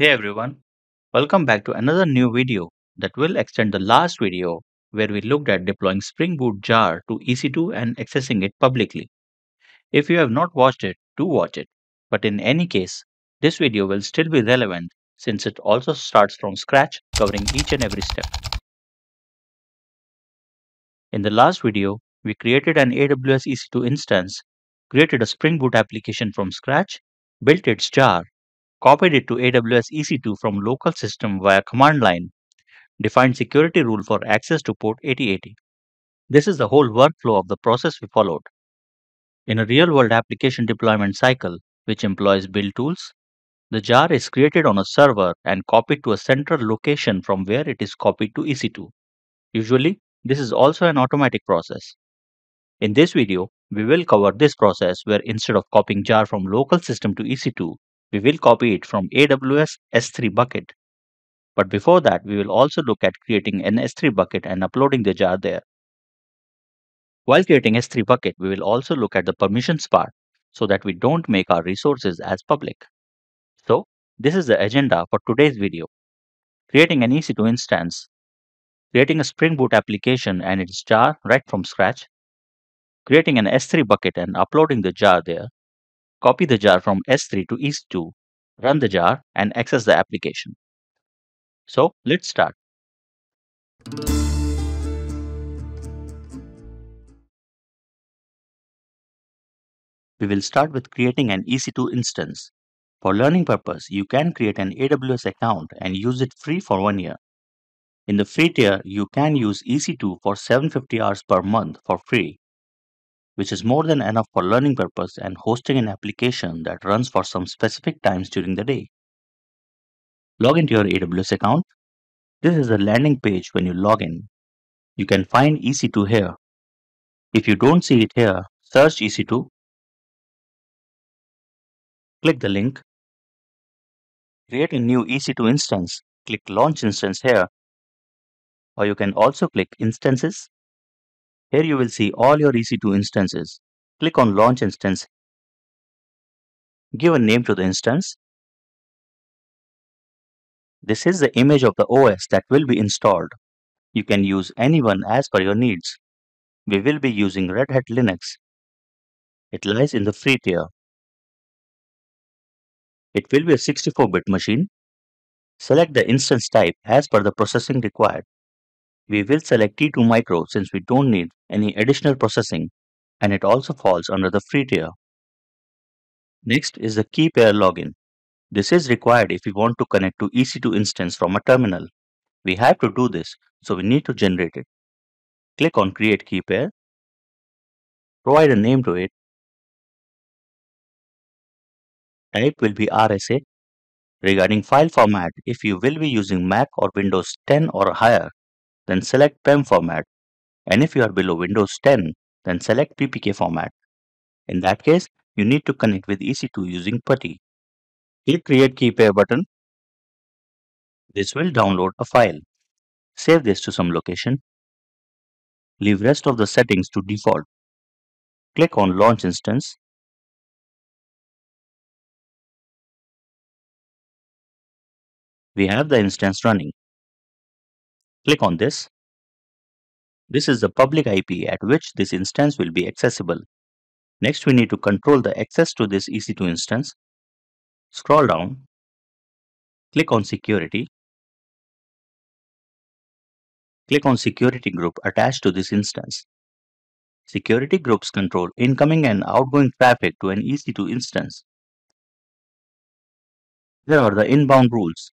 Hey everyone, welcome back to another new video that will extend the last video where we looked at deploying Spring Boot jar to EC2 and accessing it publicly. If you have not watched it, do watch it. But in any case, this video will still be relevant since it also starts from scratch covering each and every step. In the last video, we created an AWS EC2 instance, created a Spring Boot application from scratch, built its jar, copied it to AWS EC2 from local system via command line, defined security rule for access to port 8080. This is the whole workflow of the process we followed. In a real-world application deployment cycle, which employs build tools, the jar is created on a server and copied to a central location from where it is copied to EC2. Usually, this is also an automatic process. In this video, we will cover this process where instead of copying jar from local system to EC2, we will copy it from AWS S3 bucket. But before that, we will also look at creating an S3 bucket and uploading the jar there. While creating S3 bucket, we will also look at the permissions part so that we don't make our resources as public. So, this is the agenda for today's video. Creating an EC2 instance, creating a Spring Boot application and its jar right from scratch, creating an S3 bucket and uploading the jar there, copy the jar from S3 to EC2, run the jar, and access the application. So let's start. We will start with creating an EC2 instance. For learning purpose, you can create an AWS account and use it free for one year. In the free tier, you can use EC2 for 750 hours per month for free which is more than enough for learning purpose and hosting an application that runs for some specific times during the day. Log into your AWS account. This is the landing page when you log in. You can find EC2 here. If you don't see it here, search EC2. Click the link. Create a new EC2 instance. Click Launch Instance here. Or you can also click Instances here you will see all your EC2 instances. Click on Launch Instance. Give a name to the instance. This is the image of the OS that will be installed. You can use any one as per your needs. We will be using Red Hat Linux. It lies in the free tier. It will be a 64-bit machine. Select the instance type as per the processing required. We will select T2 Micro since we don't need any additional processing and it also falls under the free tier. Next is the key pair login. This is required if we want to connect to EC2 instance from a terminal. We have to do this, so we need to generate it. Click on Create Key Pair. Provide a name to it. Type will be RSA. Regarding file format, if you will be using Mac or Windows 10 or higher, then select PEM format. And if you are below Windows 10, then select PPK format. In that case, you need to connect with EC2 using PuTTY. Click Create Key Pair button. This will download a file. Save this to some location. Leave rest of the settings to default. Click on Launch Instance. We have the instance running. Click on this. This is the public IP at which this instance will be accessible. Next, we need to control the access to this EC2 instance. Scroll down. Click on Security. Click on Security Group attached to this instance. Security groups control incoming and outgoing traffic to an EC2 instance. Here are the inbound rules.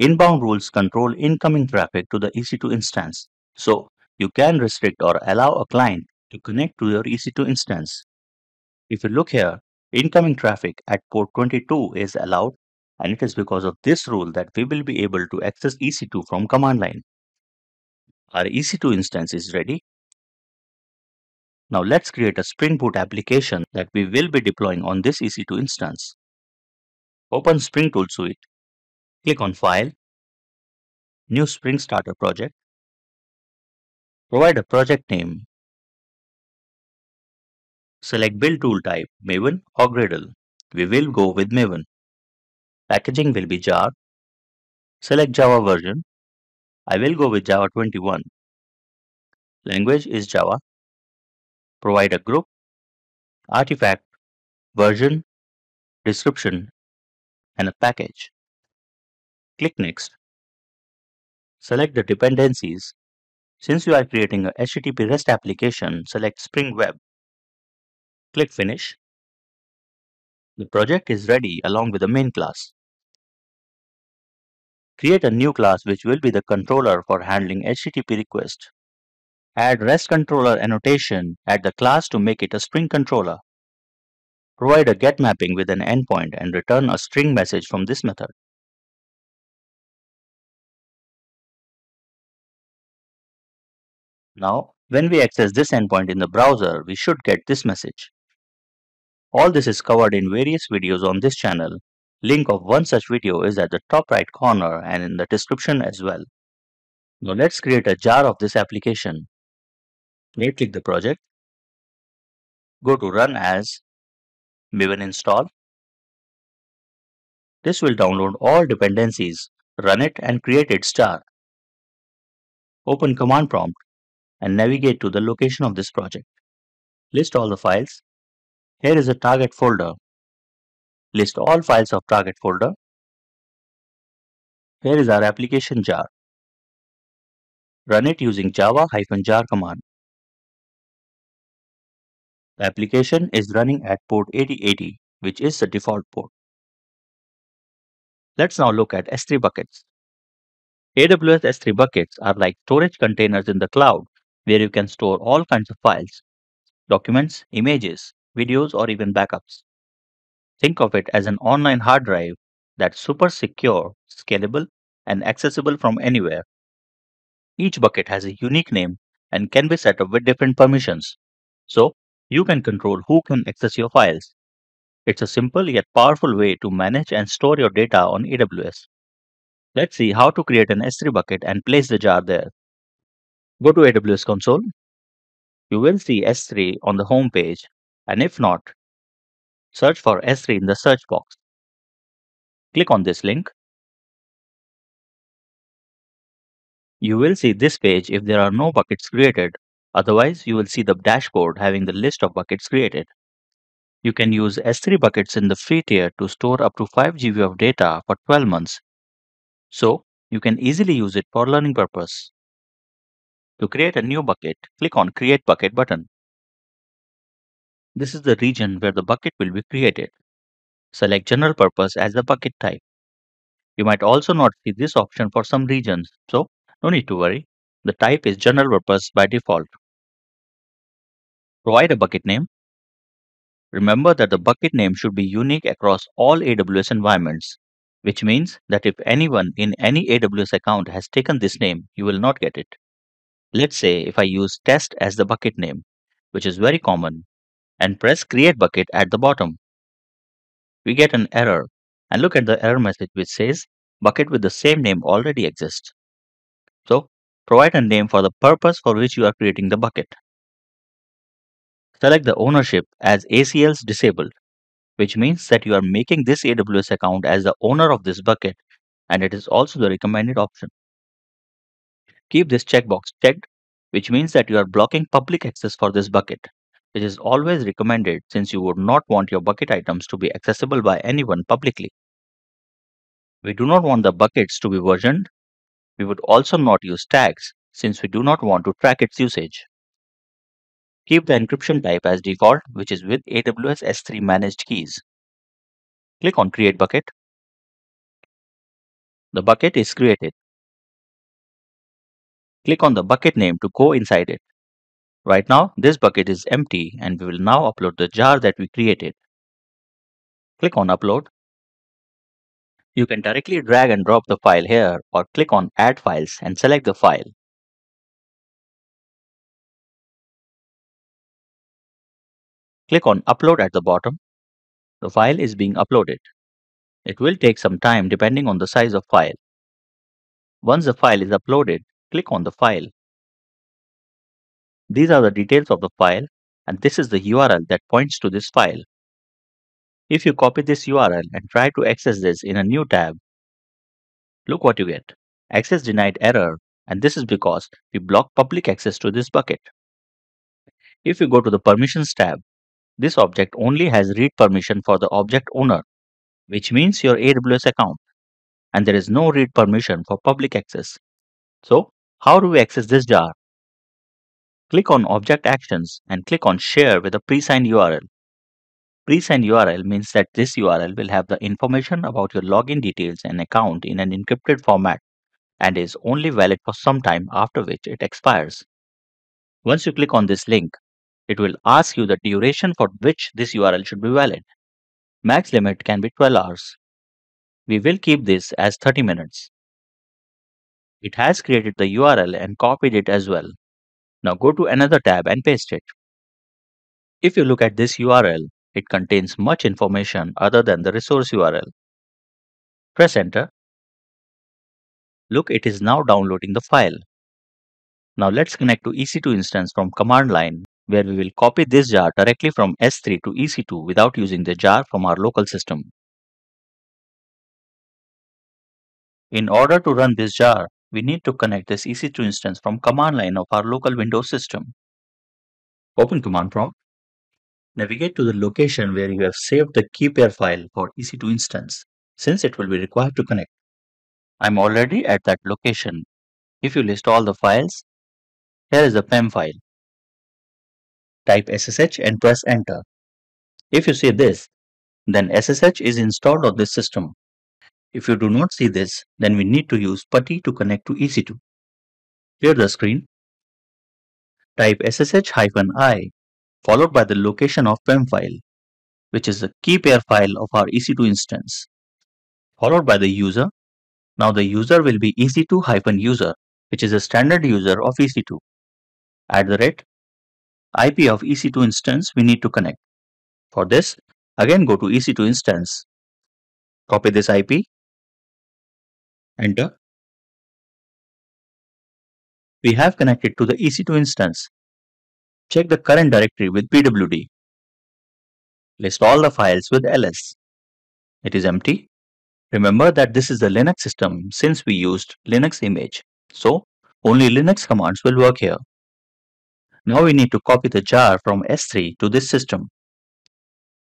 Inbound rules control incoming traffic to the EC2 instance. So you can restrict or allow a client to connect to your EC2 instance. If you look here, incoming traffic at port 22 is allowed and it is because of this rule that we will be able to access EC2 from command line. Our EC2 instance is ready. Now let's create a Spring Boot application that we will be deploying on this EC2 instance. Open Spring Tool Suite Click on File, New Spring Starter Project. Provide a project name. Select Build Tool Type, Maven or Gradle. We will go with Maven. Packaging will be jar. Select Java version. I will go with Java 21. Language is Java. Provide a group, artifact, version, description, and a package. Click Next. Select the dependencies. Since you are creating a HTTP REST application, select Spring Web. Click Finish. The project is ready along with the main class. Create a new class which will be the controller for handling HTTP request. Add REST controller annotation at the class to make it a Spring controller. Provide a get mapping with an endpoint and return a string message from this method. Now, when we access this endpoint in the browser, we should get this message. All this is covered in various videos on this channel. Link of one such video is at the top right corner and in the description as well. Now let's create a jar of this application. Right click the project. Go to Run As, Maven Install. This will download all dependencies, run it and create its jar. Open command prompt and navigate to the location of this project. List all the files. Here is a target folder. List all files of target folder. Here is our application jar. Run it using java-jar command. The application is running at port 8080, which is the default port. Let's now look at S3 buckets. AWS S3 buckets are like storage containers in the cloud where you can store all kinds of files, documents, images, videos, or even backups. Think of it as an online hard drive that's super secure, scalable, and accessible from anywhere. Each bucket has a unique name and can be set up with different permissions. So, you can control who can access your files. It's a simple yet powerful way to manage and store your data on AWS. Let's see how to create an S3 bucket and place the jar there. Go to AWS console. You will see S3 on the home page and if not, search for S3 in the search box. Click on this link. You will see this page if there are no buckets created. Otherwise, you will see the dashboard having the list of buckets created. You can use S3 buckets in the free tier to store up to 5 GB of data for 12 months. So, you can easily use it for learning purpose. To create a new bucket, click on Create Bucket button. This is the region where the bucket will be created. Select General Purpose as the bucket type. You might also not see this option for some regions, so no need to worry. The type is General Purpose by default. Provide a bucket name. Remember that the bucket name should be unique across all AWS environments, which means that if anyone in any AWS account has taken this name, you will not get it. Let's say if I use test as the bucket name, which is very common, and press create bucket at the bottom. We get an error and look at the error message which says bucket with the same name already exists. So provide a name for the purpose for which you are creating the bucket. Select the ownership as ACLs disabled, which means that you are making this AWS account as the owner of this bucket and it is also the recommended option. Keep this checkbox checked, which means that you are blocking public access for this bucket. It is always recommended since you would not want your bucket items to be accessible by anyone publicly. We do not want the buckets to be versioned. We would also not use tags since we do not want to track its usage. Keep the encryption type as default, which is with AWS S3 managed keys. Click on Create Bucket. The bucket is created. Click on the bucket name to go inside it. Right now, this bucket is empty and we will now upload the jar that we created. Click on Upload. You can directly drag and drop the file here or click on Add Files and select the file. Click on Upload at the bottom. The file is being uploaded. It will take some time depending on the size of file. Once the file is uploaded, click on the file. These are the details of the file and this is the URL that points to this file. If you copy this URL and try to access this in a new tab, Look what you get. Access denied error and this is because we block public access to this bucket. If you go to the Permissions tab, this object only has read permission for the object owner, which means your AWS account, and there is no read permission for public access. So, how do we access this jar? Click on Object Actions and click on Share with a pre-signed URL. Pre-signed URL means that this URL will have the information about your login details and account in an encrypted format and is only valid for some time after which it expires. Once you click on this link, it will ask you the duration for which this URL should be valid. Max limit can be 12 hours. We will keep this as 30 minutes. It has created the URL and copied it as well. Now go to another tab and paste it. If you look at this URL, it contains much information other than the resource URL. Press enter Look, it is now downloading the file. Now let's connect to EC2 instance from command line where we will copy this jar directly from S3 to EC2 without using the jar from our local system. In order to run this jar, we need to connect this EC2 instance from command line of our local Windows system. Open command prompt. Navigate to the location where you have saved the key pair file for EC2 instance, since it will be required to connect. I'm already at that location. If you list all the files, here is the PEM file. Type SSH and press enter. If you see this, then SSH is installed on this system. If you do not see this, then we need to use PuTTY to connect to EC2. Clear the screen. Type SSH-i followed by the location of PEM file, which is the key pair file of our EC2 instance, followed by the user now the user will be EC2-user, which is a standard user of EC2. At the rate IP of EC2 instance we need to connect. For this, again go to EC2 instance, copy this IP, enter. We have connected to the EC2 instance. Check the current directory with pwd. List all the files with ls. It is empty. Remember that this is the Linux system since we used Linux image. So only Linux commands will work here. Now we need to copy the jar from S3 to this system.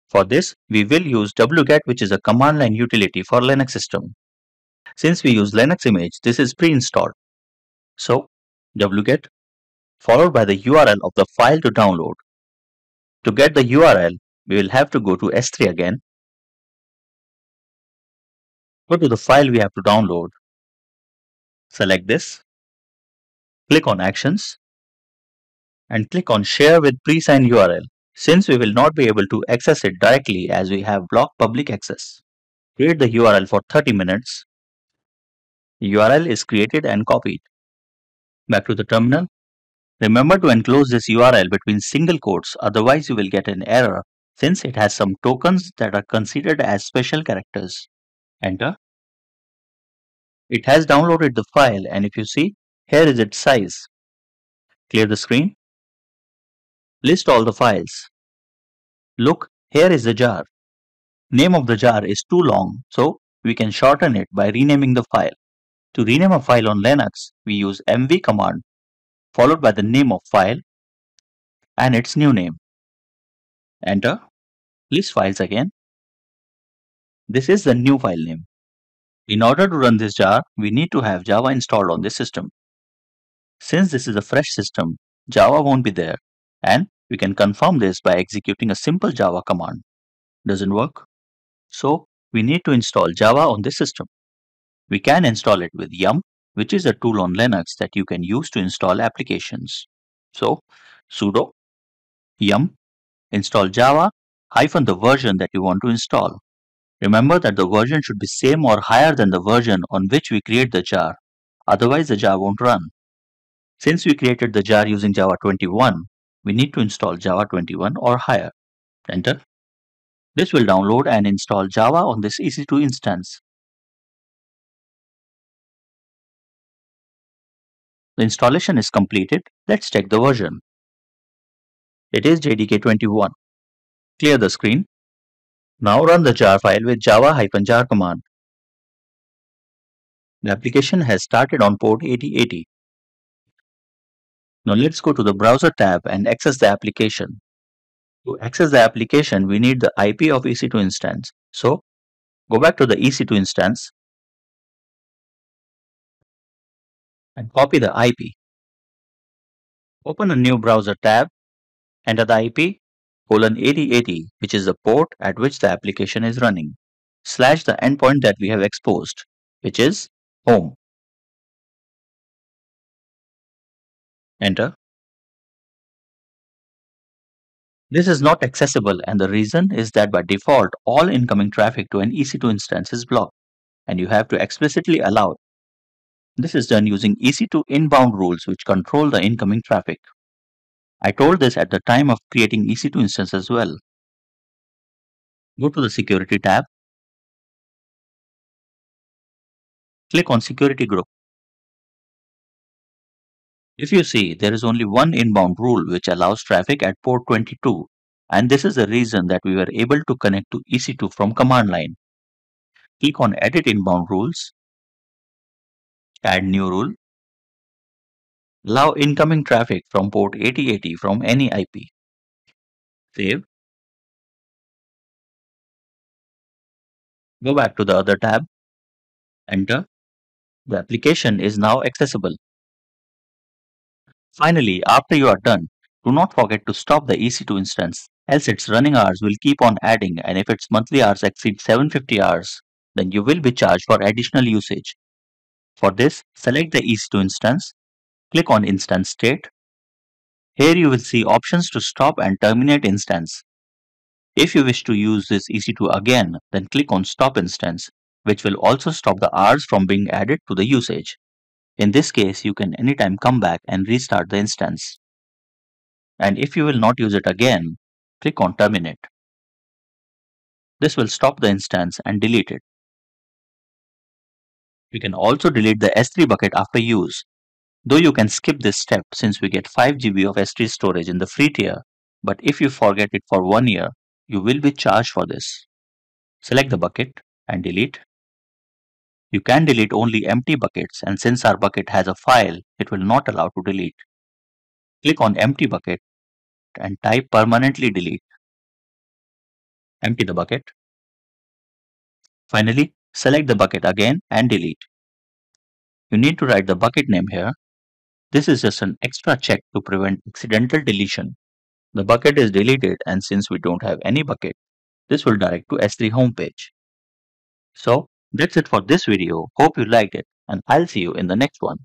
For this, we will use wget which is a command line utility for Linux system. Since we use Linux image, this is pre-installed. So wget followed by the URL of the file to download. To get the URL, we will have to go to S3 again Go to the file we have to download. Select this. Click on Actions and click on Share with pre-signed URL since we will not be able to access it directly as we have blocked public access. Create the URL for 30 minutes. URL is created and copied. Back to the terminal. Remember to enclose this URL between single quotes otherwise you will get an error since it has some tokens that are considered as special characters. Enter. It has downloaded the file and if you see, here is its size. Clear the screen. List all the files. Look, here is the jar. Name of the jar is too long, so we can shorten it by renaming the file. To rename a file on Linux, we use mv command followed by the name of file and its new name. Enter. List files again. This is the new file name. In order to run this jar, we need to have Java installed on this system. Since this is a fresh system, Java won't be there and we can confirm this by executing a simple Java command. Doesn't work? So we need to install Java on this system. We can install it with yum, which is a tool on Linux that you can use to install applications. So sudo yum install Java hyphen the version that you want to install. Remember that the version should be same or higher than the version on which we create the jar, otherwise the jar won't run. Since we created the jar using Java 21, we need to install Java 21 or higher. Enter. This will download and install Java on this EC2 instance. The installation is completed. Let's check the version. It is JDK 21. Clear the screen. Now run the jar file with java-jar command. The application has started on port 8080. Now let's go to the browser tab and access the application. To access the application, we need the IP of EC2 instance. So go back to the EC2 instance and copy the IP. Open a new browser tab, enter the IP colon 8080 which is the port at which the application is running slash the endpoint that we have exposed which is home. Enter. This is not accessible and the reason is that by default all incoming traffic to an EC2 instance is blocked and you have to explicitly allow. This is done using EC2 inbound rules which control the incoming traffic. I told this at the time of creating EC2 instance as well. Go to the Security tab. Click on Security Group. If you see, there is only one inbound rule which allows traffic at port 22 and this is the reason that we were able to connect to EC2 from command line. Click on Edit Inbound Rules, add new rule, allow incoming traffic from port 8080 from any IP. Save. Go back to the other tab, enter. The application is now accessible. Finally, after you are done, do not forget to stop the EC2 instance, else its running hours will keep on adding and if its monthly hours exceed 750 hours, then you will be charged for additional usage. For this, select the EC2 instance, click on Instance State. Here you will see options to stop and terminate instance. If you wish to use this EC2 again, then click on Stop Instance, which will also stop the hours from being added to the usage. In this case, you can anytime come back and restart the instance. And if you will not use it again, click on Terminate. This will stop the instance and delete it. You can also delete the S3 bucket after use. Though you can skip this step since we get 5 GB of S3 storage in the free tier, but if you forget it for one year, you will be charged for this. Select the bucket and delete. You can delete only empty buckets and since our bucket has a file, it will not allow to delete. Click on empty bucket and type permanently delete. Empty the bucket. Finally, select the bucket again and delete. You need to write the bucket name here. This is just an extra check to prevent accidental deletion. The bucket is deleted and since we don't have any bucket, this will direct to S3 homepage. So that's it for this video. Hope you liked it and I'll see you in the next one.